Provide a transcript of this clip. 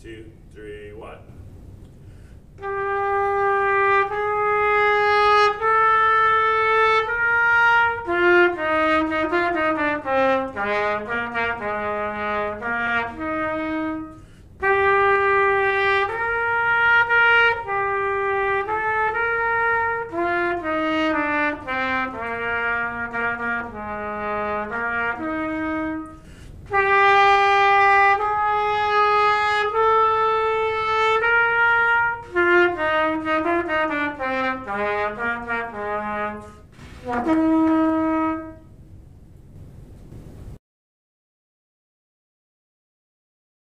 two, three, one.